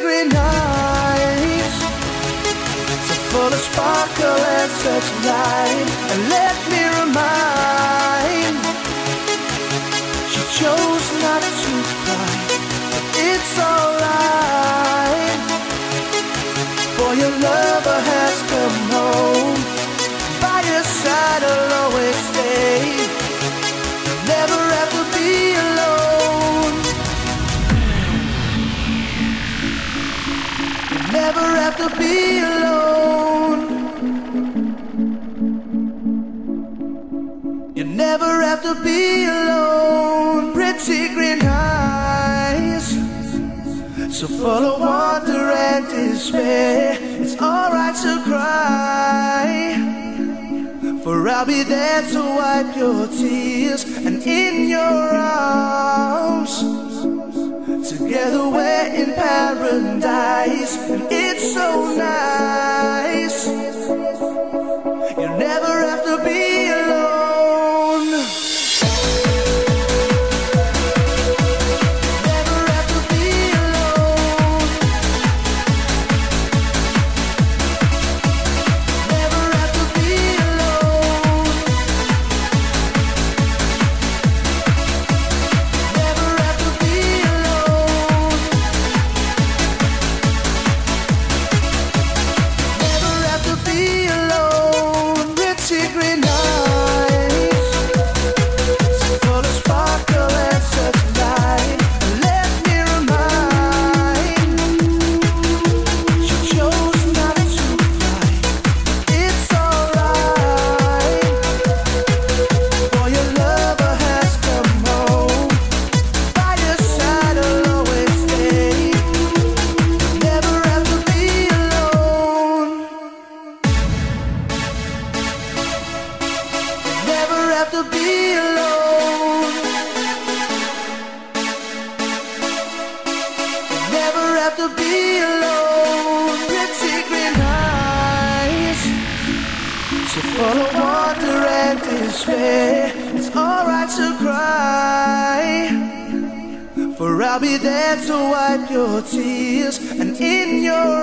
green eyes, so full of sparkle and such light. And let me remind, You never have to be alone. You never have to be alone. Pretty green eyes, so full of wonder and despair. It's alright to cry. For I'll be there to wipe your tears and in your arms. Together we're in paradise have to be alone. Never have to be alone. Green eyes, so full of wonder and despair. It's alright to cry. For I'll be there to wipe your tears and in your.